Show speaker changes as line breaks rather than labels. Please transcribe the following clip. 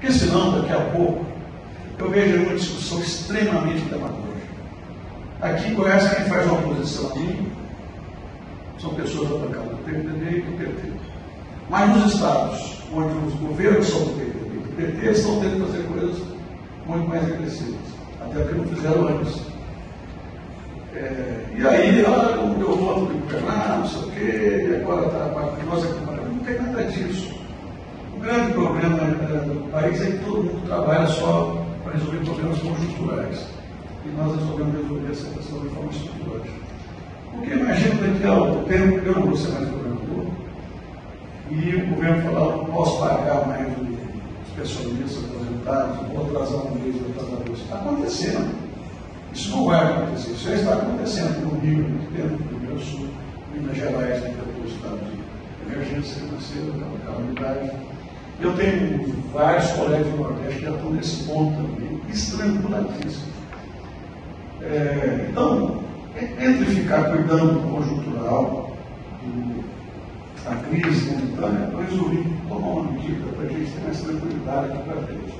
Porque senão, daqui a pouco, eu vejo uma discussão extremamente demagógica. Aqui Goiás, quem faz uma oposição a mim são pessoas da bancada do PMDB e do PT. Mas nos estados onde os governos são do PT e do PT, estão tendo que fazer coisas muito mais agressivas. Até porque não fizeram antes. É, e aí, olha, o meu voto de governar, não sei o quê, e agora está a nós aqui. Não tem nada disso. Grande problema do país é que todo mundo trabalha só para resolver problemas conjunturais. E nós resolvemos resolver essa questão de forma estruturante. Porque imagina daqui ao tempo que eu não vou ser mais governador, e o governo falar, posso pagar mais os especialistas aposentados, vou atrasar um mês, vou atrasar dois. Está acontecendo. Isso não vai acontecer. Isso já está acontecendo no Rio, no tempo, no Rio Grande do Sul, Minas Gerais, né, que é o estado de emergência financeira, calamidade. Eu tenho vários colegas do Nordeste que estão nesse ponto também, estranguladíssimos. É, então, entre ficar cuidando do conjuntural, do, da crise monetária, eu resolvi tomar uma medida para a gente ter mais tranquilidade aqui para frente.